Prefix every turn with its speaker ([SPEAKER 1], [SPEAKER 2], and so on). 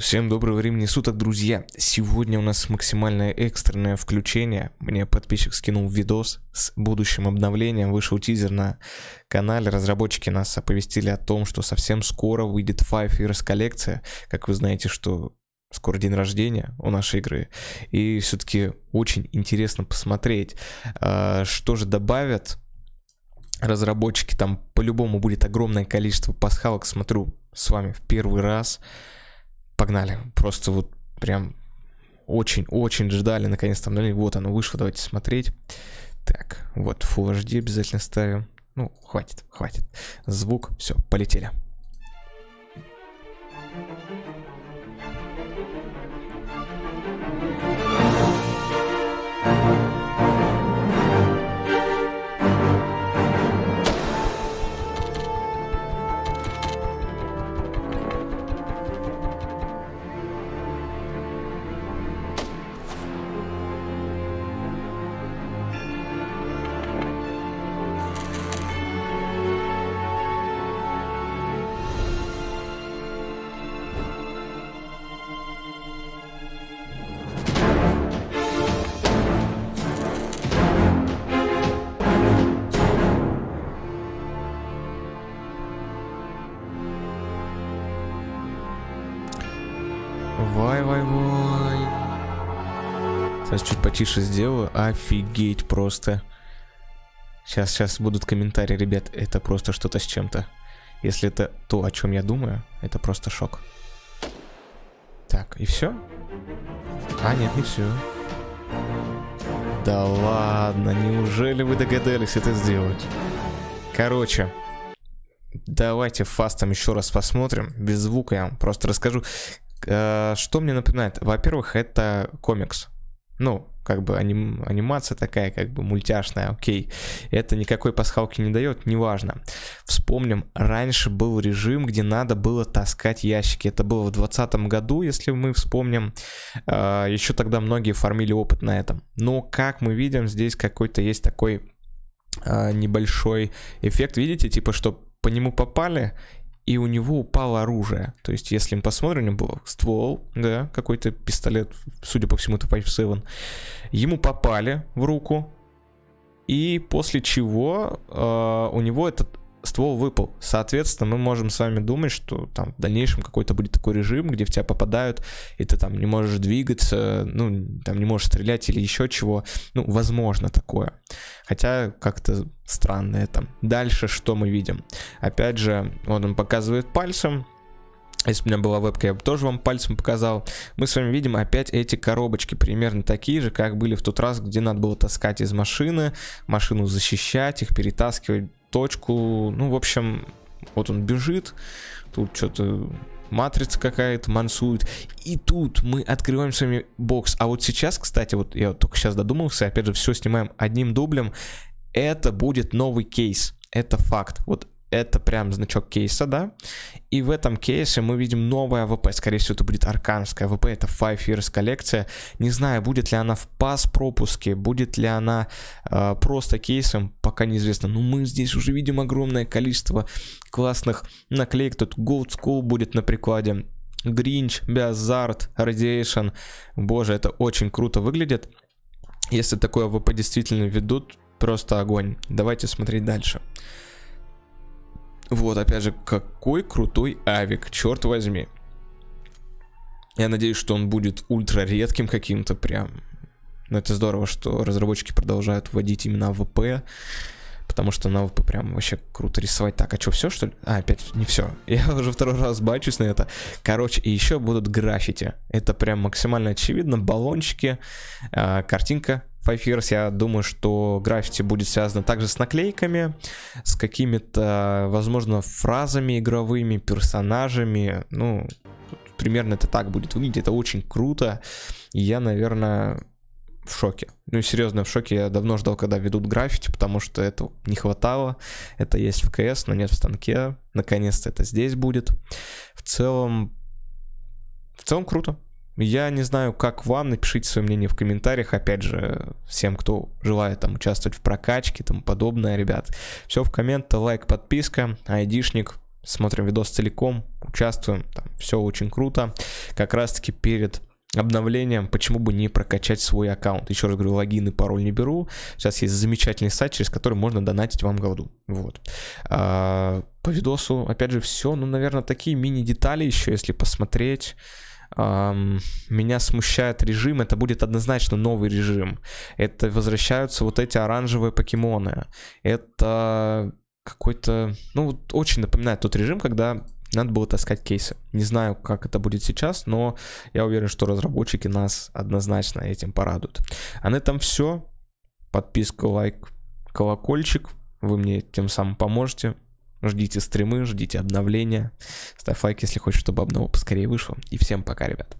[SPEAKER 1] Всем доброго времени суток, друзья! Сегодня у нас максимальное экстренное включение. Мне подписчик скинул видос с будущим обновлением. Вышел тизер на канале. Разработчики нас оповестили о том, что совсем скоро выйдет Five Years коллекция. Как вы знаете, что скоро день рождения у нашей игры. И все-таки очень интересно посмотреть, а, что же добавят разработчики. Там по-любому будет огромное количество пасхалок. Смотрю с вами в первый раз. Погнали. Просто вот прям очень-очень ждали наконец-то обновление. Вот оно вышло, давайте смотреть. Так, вот Full HD обязательно ставим. Ну, хватит, хватит. Звук, все, полетели. Вай-вай-вай. Сейчас чуть потише сделаю. Офигеть просто. Сейчас, сейчас будут комментарии, ребят. Это просто что-то с чем-то. Если это то, о чем я думаю, это просто шок. Так, и все? А, нет, не все. Да ладно, неужели вы догадались это сделать? Короче, давайте фастом еще раз посмотрим. Без звука я вам просто расскажу. Э, что мне напоминает? Во-первых, это комикс. Ну, как бы аним, анимация такая, как бы мультяшная, окей. Это никакой пасхалки не дает, неважно. Вспомним, раньше был режим, где надо было таскать ящики. Это было в 2020 году, если мы вспомним. Э, Еще тогда многие фармили опыт на этом. Но, как мы видим, здесь какой-то есть такой э, небольшой эффект. Видите, типа, что по нему попали, и у него упало оружие. То есть, если мы посмотрим, у него был ствол, да, какой-то пистолет, судя по всему, это 5.7. Ему попали в руку, и после чего э, у него этот ствол выпал. Соответственно, мы можем с вами думать, что там в дальнейшем какой-то будет такой режим, где в тебя попадают, и ты там не можешь двигаться, ну, там не можешь стрелять или еще чего. Ну, возможно такое. Хотя как-то странно это. Дальше что мы видим? Опять же, вот он показывает пальцем, если бы у меня была вебка, я бы тоже вам пальцем показал. Мы с вами видим опять эти коробочки, примерно такие же, как были в тот раз, где надо было таскать из машины, машину защищать, их перетаскивать точку. Ну, в общем, вот он бежит, тут что-то матрица какая-то мансует. И тут мы открываем с вами бокс. А вот сейчас, кстати, вот я только сейчас додумался, опять же, все снимаем одним дублем. Это будет новый кейс. Это факт. Вот это прям значок кейса, да. И в этом кейсе мы видим новая AWP. Скорее всего, это будет арканская AWP. Это Five Years коллекция. Не знаю, будет ли она в pass пропуске, будет ли она э, просто кейсом, пока неизвестно. Но мы здесь уже видим огромное количество классных наклеек. Тут Gold Skull будет на прикладе. Гринч, Biohazard, Radiation. Боже, это очень круто выглядит. Если такое AWP действительно ведут, просто огонь. Давайте смотреть дальше. Вот, опять же, какой крутой авик, черт возьми. Я надеюсь, что он будет ультра редким каким-то прям. Но это здорово, что разработчики продолжают вводить именно AWP. Потому что на AWP прям вообще круто рисовать. Так, а что, все что ли? А, опять не все. Я уже второй раз бачусь на это. Короче, и еще будут граффити. Это прям максимально очевидно. Баллончики, э, картинка Five Years, я думаю, что граффити будет связано также с наклейками, с какими-то, возможно, фразами игровыми, персонажами. Ну, примерно это так будет выглядеть. Это очень круто. И я, наверное, в шоке. Ну, серьезно, в шоке. Я давно ждал, когда ведут граффити, потому что этого не хватало. Это есть в КС, но нет в станке. Наконец-то это здесь будет. В целом, в целом круто. Я не знаю, как вам, напишите свое мнение в комментариях, опять же, всем, кто желает там участвовать в прокачке и тому подобное, ребят. Все в комменты, лайк, подписка, айдишник, смотрим видос целиком, участвуем, там все очень круто. как раз-таки перед обновлением, почему бы не прокачать свой аккаунт. Еще раз говорю, логин и пароль не беру. Сейчас есть замечательный сайт, через который можно донатить вам голду. Вот. А, по видосу, опять же, все. Ну, наверное, такие мини-детали еще, если посмотреть. Меня смущает режим, это будет однозначно новый режим. Это возвращаются вот эти оранжевые покемоны. Это какой-то, ну, очень напоминает тот режим, когда надо было таскать кейсы. Не знаю, как это будет сейчас, но я уверен, что разработчики нас однозначно этим порадуют. А на этом все. Подписка, лайк, колокольчик. Вы мне тем самым поможете. Ждите стримы, ждите обновления. Ставь лайк, если хочешь, чтобы обнова поскорее вышла. И всем пока, ребят.